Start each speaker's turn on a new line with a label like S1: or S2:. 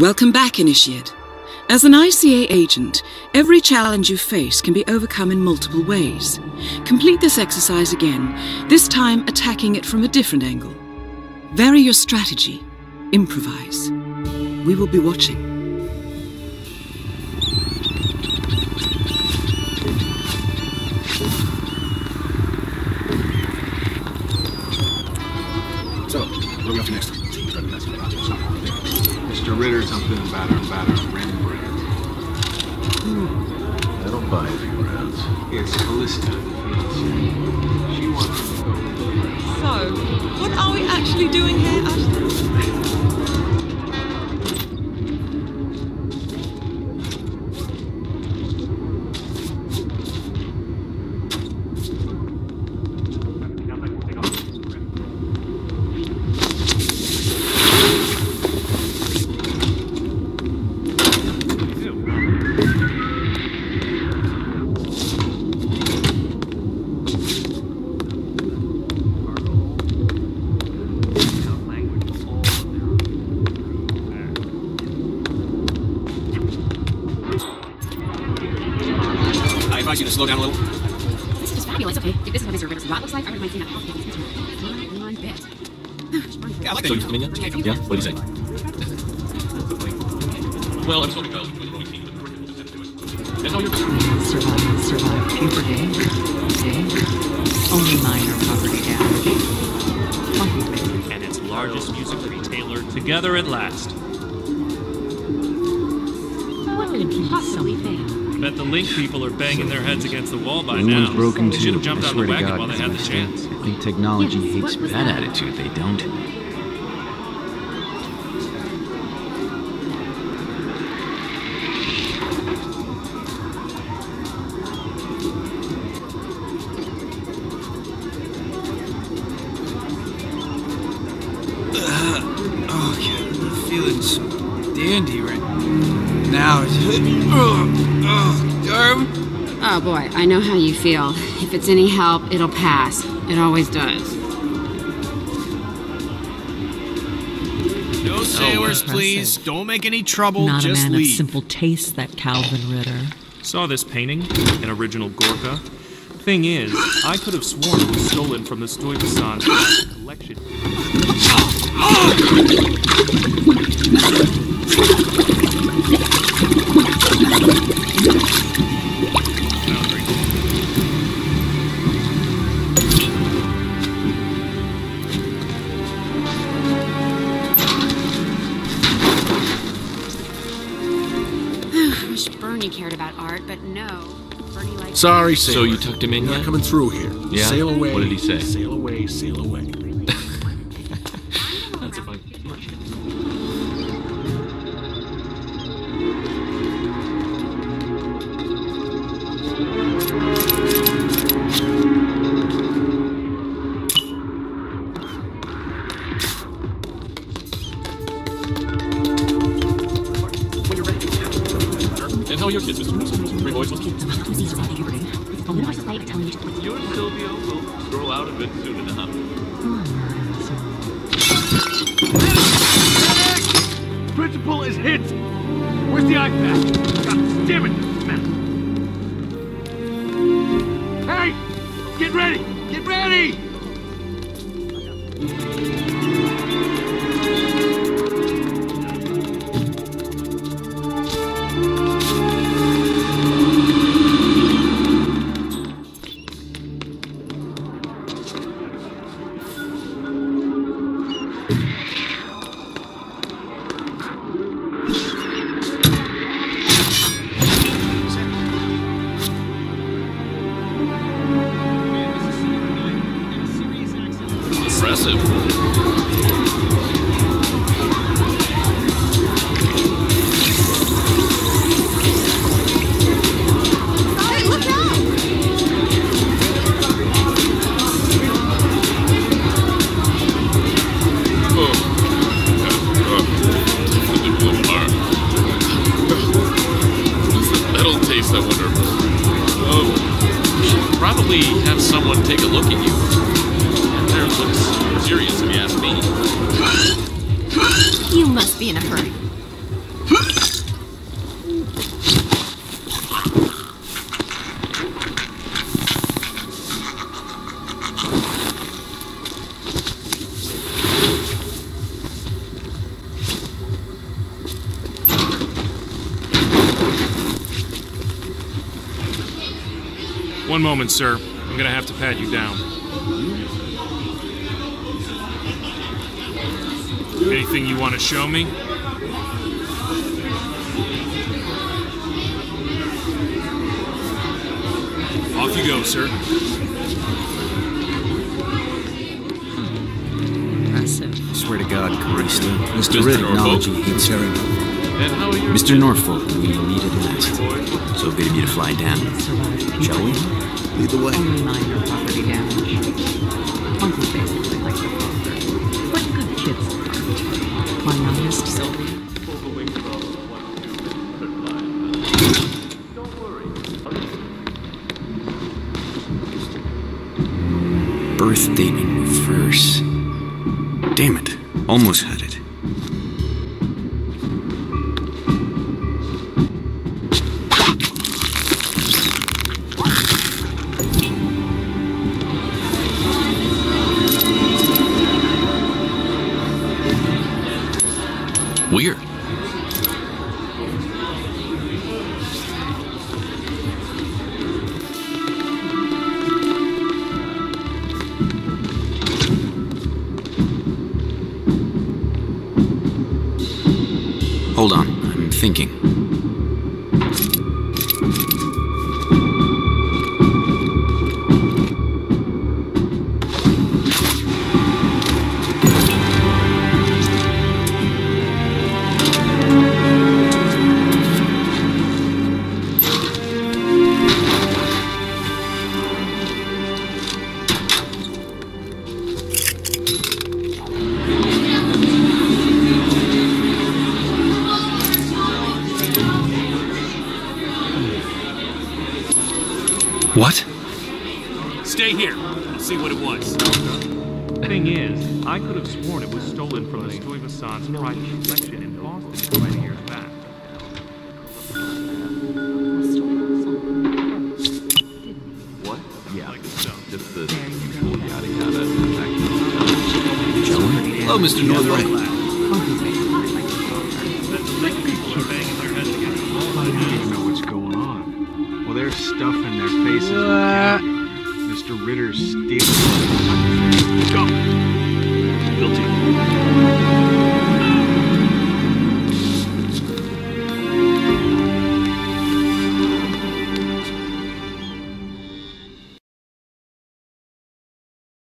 S1: Welcome back, Initiate. As an ICA agent, every challenge you face can be overcome in multiple ways. Complete this exercise again, this time attacking it from a different angle. Vary your strategy. Improvise. We will be watching.
S2: So, what are we up to next?
S3: Mr. Ritter, something about our, about our Rembrandt.
S4: I don't buy three rounds.
S3: It's Callista. It's, she wants to go.
S1: So, what are we actually doing here, Ashton?
S2: You to slow down a little.
S5: This is fabulous. Okay, if this is what Mr. Rivers' yacht looks like, I wouldn't mind seeing that possible Not one bit.
S2: Yeah, I like
S4: So
S2: that.
S4: you took him in yet? Yeah? What do you say? Well, I'm still compelled to the rowing team. And no, you're
S6: Survive, survive puberty. See? Only minor property damage.
S7: and its largest music retailer together at last. Bet the Link people are banging their heads against the wall by
S8: Blue
S7: now.
S8: one's broken
S7: They
S8: too.
S7: should have jumped
S8: I
S7: on
S8: swear
S7: the
S8: to
S7: wagon
S8: God,
S7: while they had the chance.
S8: I think technology
S5: Yes,
S8: hates
S5: what
S8: that
S5: that?
S8: attitude. They don't.
S9: Oh, yeah, I'm feeling so dandy right now. Oh, oh, arm.
S5: Oh boy, I know how you feel. If it's any help, it'll pass. It always does.
S9: No sailors,
S6: impressive.
S9: please. Don't make any trouble.
S6: Not a man
S9: leave.
S6: of simple taste, that Kalvin Ritter.
S7: Saw this painting, an original Gorka. Thing is, I could have sworn it was stolen from the Stuyvesant collection.
S5: I wish Bernie cared about art, but no. Bernie likes.
S2: Sorry,
S4: So you tucked him in
S2: Not
S4: yet?
S2: coming through here.
S4: Yeah?
S2: Sail away.
S4: What did he say?
S2: Sail away, sail away.
S4: How are your kids, Mr. Three boys, one You and Silvio will grow out of it soon enough.
S3: Principal is hit! Where's the iPad?
S4: Taste, I wonder. Oh, we should probably have someone take a look at you. This looks serious, if you ask me.
S5: You must be in a hurry.
S7: One moment, sir. I'm gonna have to pat you down. Anything you want to show me? Off you go, sir.
S6: Impressive.
S2: Swear to God, Callisto.
S4: Mr.
S2: Mr. Rid
S4: Norfolk.
S2: acknowledged hates her.
S4: And how are you?
S2: Mr. Norfolk, we need it last. So good of you to fly down. Shall we? Lead the way.
S6: Only minor property damage. Uncle's basically like your father. Youngest, Sylvie,
S2: Birth date in reverse. Damn it. Almost had it. Hold on, I'm thinking. What?
S7: Stay here. I'll see what it was. Thing is, I could have sworn it was stolen from the Stuyvesant's private collection in Boston 20 years back.
S8: What? Yeah.
S7: Like so.
S8: Just the usual yada yada.
S2: Hello, Mr. Norfolk.
S3: Ritter's.